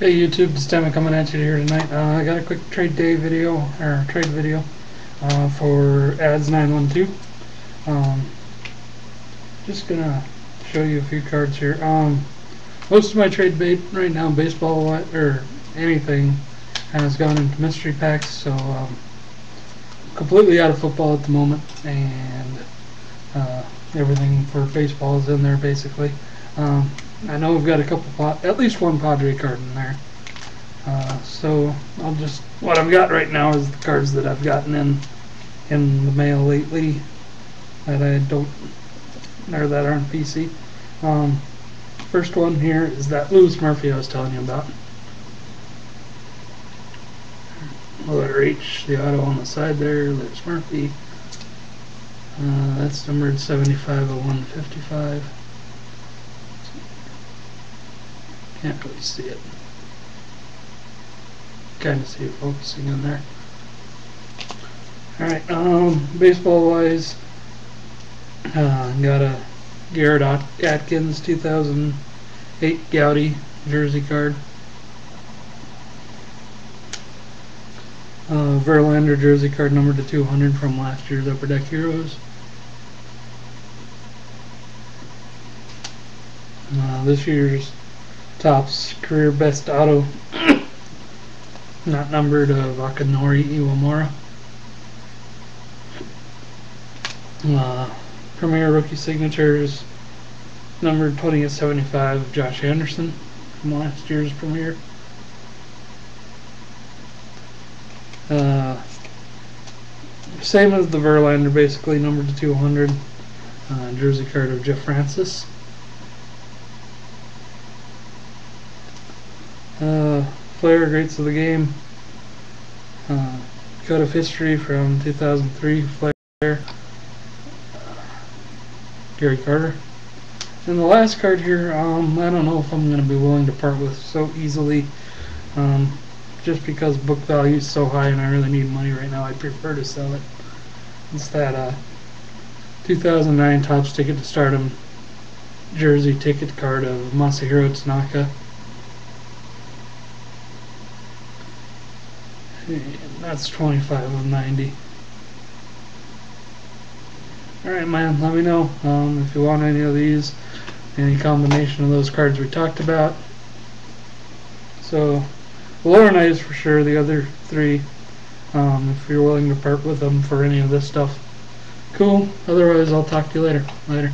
Hey YouTube, it's Tim coming at you here tonight. Uh, I got a quick trade day video, or trade video, uh, for ads 912. Um, just gonna show you a few cards here. Um, most of my trade bait right now, baseball or anything, has gone into mystery packs, so um, completely out of football at the moment, and uh, everything for baseball is in there basically. Um, I know we've got a couple, at least one Padre card in there. Uh, so I'll just, what I've got right now is the cards that I've gotten in in the mail lately that I don't, or that aren't PC. Um, first one here is that Louis Murphy I was telling you about. Letter H, the auto on the side there, Louis Murphy. Uh, that's numbered 750155. Can't really see it. Kind of see it focusing in there. Alright, um, baseball wise, uh, got a Garrett Atkins 2008 Goudey jersey card. Uh, Verlander jersey card number to 200 from last year's Upper Deck Heroes. Uh, this year's Topps career best auto, not numbered, of Akinori Iwamura. Uh, Premier rookie signatures, numbered 20 at 75, Josh Anderson from last year's Premier. Uh, same as the Verlander, basically numbered to 200. Uh, jersey card of Jeff Francis. Uh, Flair Greats of the Game. Uh, Code of History from 2003. Flair. Gary Carter. And the last card here, um, I don't know if I'm going to be willing to part with so easily. Um, just because book value is so high and I really need money right now, I prefer to sell it. It's that uh, 2009 Topps Ticket to Stardom jersey ticket card of Masahiro Tanaka. That's 25 of 90. Alright man, let me know um, if you want any of these, any combination of those cards we talked about. So, the is for sure, the other three, um, if you're willing to part with them for any of this stuff. Cool, otherwise I'll talk to you later. Later.